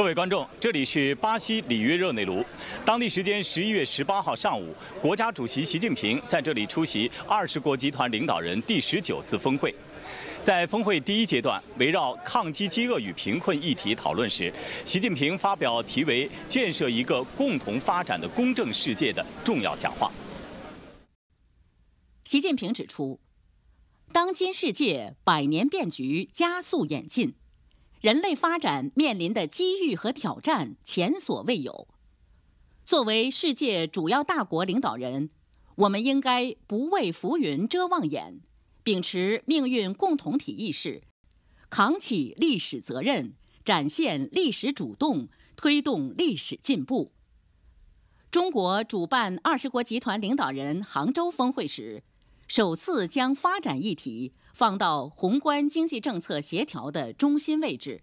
各位观众，这里是巴西里约热内卢，当地时间十一月十八号上午，国家主席习近平在这里出席二十国集团领导人第十九次峰会。在峰会第一阶段，围绕抗击饥饿与贫困议题讨论时，习近平发表题为“建设一个共同发展的公正世界”的重要讲话。习近平指出，当今世界百年变局加速演进。人类发展面临的机遇和挑战前所未有。作为世界主要大国领导人，我们应该不畏浮云遮望眼，秉持命运共同体意识，扛起历史责任，展现历史主动，推动历史进步。中国主办二十国集团领导人杭州峰会时，首次将发展议题。放到宏观经济政策协调的中心位置。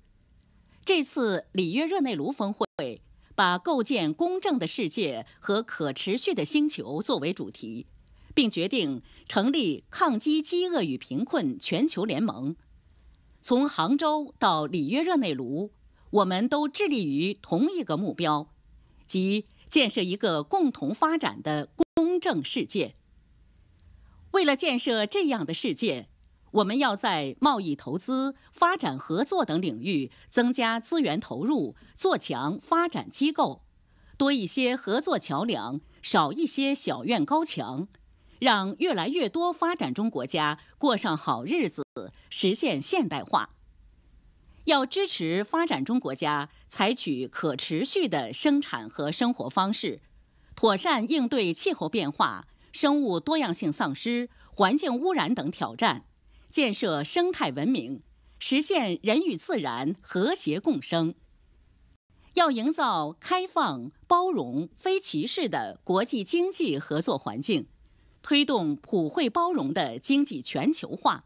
这次里约热内卢峰会把构建公正的世界和可持续的星球作为主题，并决定成立抗击饥饿与贫困全球联盟。从杭州到里约热内卢，我们都致力于同一个目标，即建设一个共同发展的公正世界。为了建设这样的世界。我们要在贸易、投资、发展合作等领域增加资源投入，做强发展机构，多一些合作桥梁，少一些小院高墙，让越来越多发展中国家过上好日子，实现现代化。要支持发展中国家采取可持续的生产和生活方式，妥善应对气候变化、生物多样性丧失、环境污染等挑战。建设生态文明，实现人与自然和谐共生。要营造开放、包容、非歧视的国际经济合作环境，推动普惠包容的经济全球化，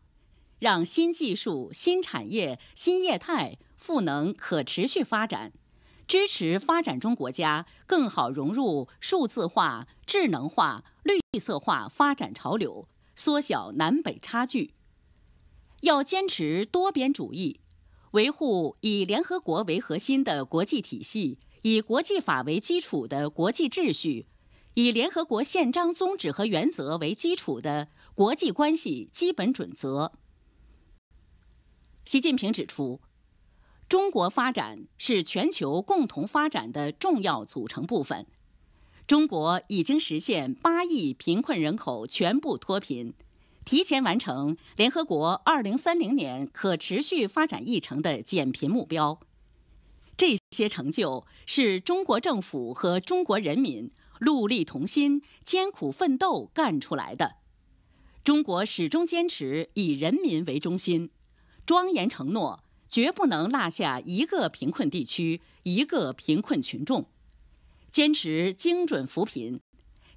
让新技术、新产业、新业态赋能可持续发展，支持发展中国家更好融入数字化、智能化、绿色化发展潮流，缩小南北差距。要坚持多边主义，维护以联合国为核心的国际体系，以国际法为基础的国际秩序，以联合国宪章宗旨和原则为基础的国际关系基本准则。习近平指出，中国发展是全球共同发展的重要组成部分。中国已经实现八亿贫困人口全部脱贫。提前完成联合国2030年可持续发展议程的减贫目标，这些成就是中国政府和中国人民戮力同心、艰苦奋斗干出来的。中国始终坚持以人民为中心，庄严承诺绝不能落下一个贫困地区、一个贫困群众，坚持精准扶贫，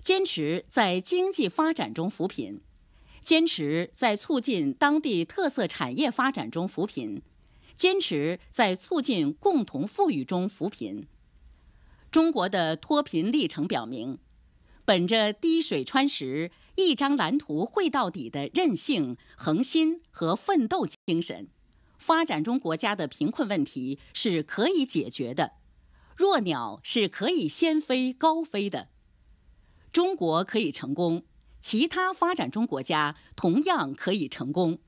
坚持在经济发展中扶贫。坚持在促进当地特色产业发展中扶贫，坚持在促进共同富裕中扶贫。中国的脱贫历程表明，本着滴水穿石、一张蓝图绘到底的韧性、恒心和奋斗精神，发展中国家的贫困问题是可以解决的，弱鸟是可以先飞高飞的。中国可以成功。其他发展中国家同样可以成功，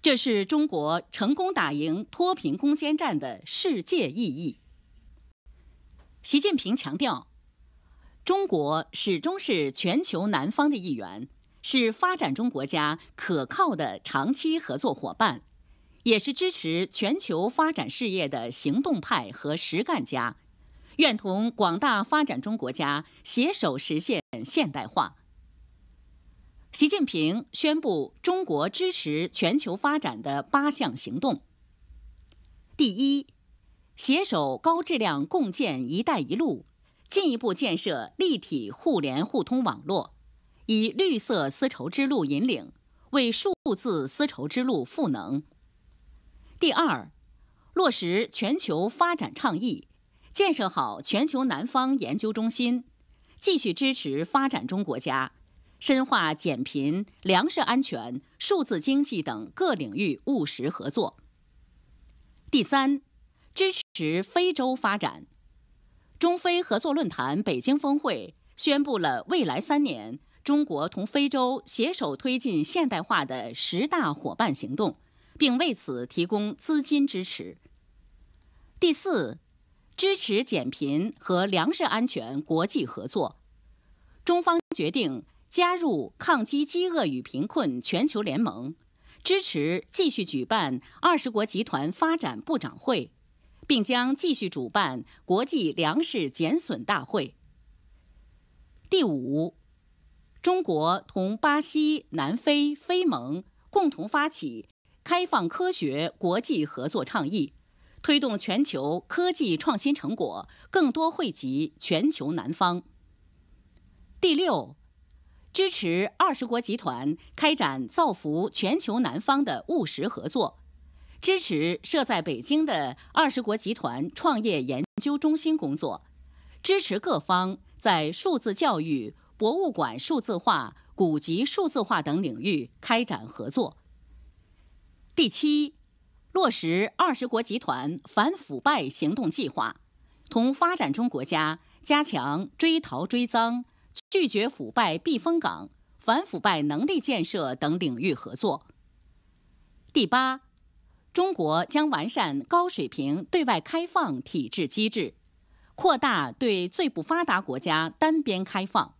这是中国成功打赢脱贫攻坚战的世界意义。习近平强调，中国始终是全球南方的一员，是发展中国家可靠的长期合作伙伴，也是支持全球发展事业的行动派和实干家，愿同广大发展中国家携手实现现代化。习近平宣布中国支持全球发展的八项行动。第一，携手高质量共建“一带一路”，进一步建设立体互联互通网络，以绿色丝绸之路引领，为数字丝绸之路赋能。第二，落实全球发展倡议，建设好全球南方研究中心，继续支持发展中国家。深化减贫、粮食安全、数字经济等各领域务实合作。第三，支持非洲发展。中非合作论坛北京峰会宣布了未来三年中国同非洲携手推进现代化的十大伙伴行动，并为此提供资金支持。第四，支持减贫和粮食安全国际合作。中方决定加入抗击饥饿与贫困全球联盟，支持继续举办二十国集团发展部长会。并将继续主办国际粮食减损大会。第五，中国同巴西、南非、非盟共同发起开放科学国际合作倡议，推动全球科技创新成果更多惠及全球南方。第六，支持二十国集团开展造福全球南方的务实合作。支持设在北京的二十国集团创业研究中心工作，支持各方在数字教育、博物馆数字化、古籍数字化等领域开展合作。第七，落实二十国集团反腐败行动计划，同发展中国家加强追逃追赃、拒绝腐败避风港、反腐败能力建设等领域合作。第八。中国将完善高水平对外开放体制机制，扩大对最不发达国家单边开放，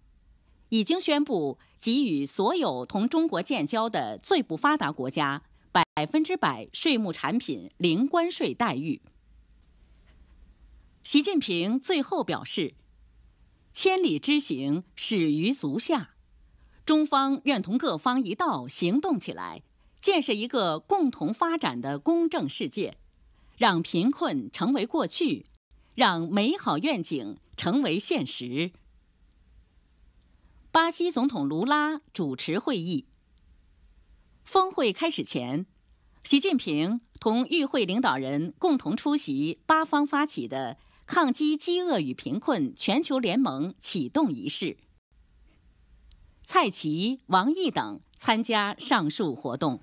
已经宣布给予所有同中国建交的最不发达国家百分之百税目产品零关税待遇。习近平最后表示：“千里之行，始于足下。中方愿同各方一道行动起来。”建设一个共同发展的公正世界，让贫困成为过去，让美好愿景成为现实。巴西总统卢拉主持会议。峰会开始前，习近平同与会领导人共同出席巴方发起的抗击饥饿与贫困全球联盟启动仪式。蔡奇、王毅等参加上述活动。